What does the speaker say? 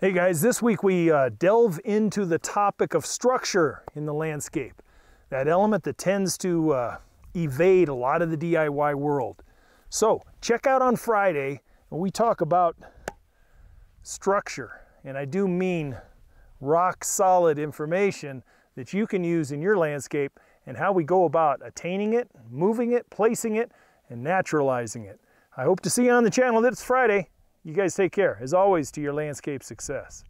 Hey guys, this week we uh, delve into the topic of structure in the landscape. That element that tends to uh, evade a lot of the DIY world. So check out on Friday when we talk about structure. And I do mean rock solid information that you can use in your landscape and how we go about attaining it, moving it, placing it, and naturalizing it. I hope to see you on the channel this Friday. You guys take care. As always, to your landscape success.